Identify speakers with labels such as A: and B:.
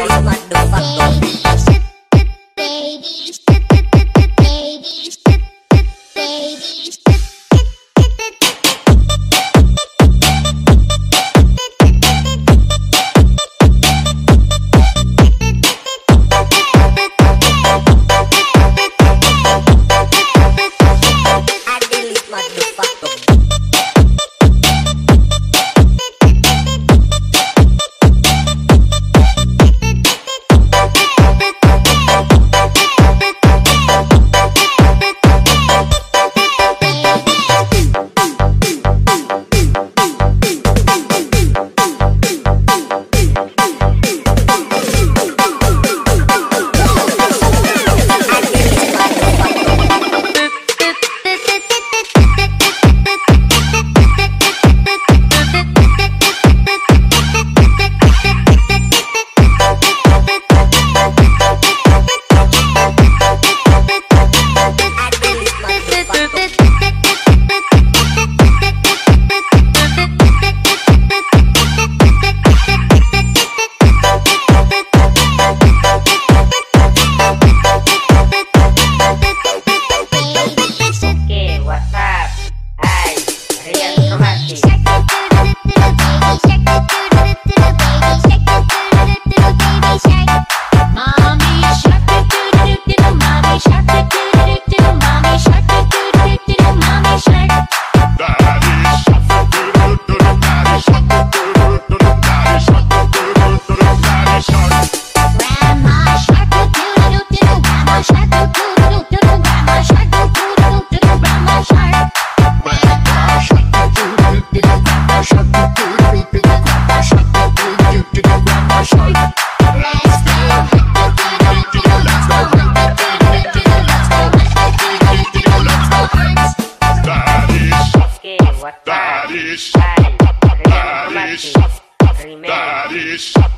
A: Hey, the fuck?
B: Daddy.